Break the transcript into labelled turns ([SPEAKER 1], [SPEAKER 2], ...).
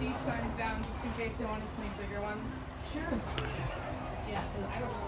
[SPEAKER 1] these signs down just in case they wanted to make bigger ones.
[SPEAKER 2] Sure. Yeah, 'cause I don't know.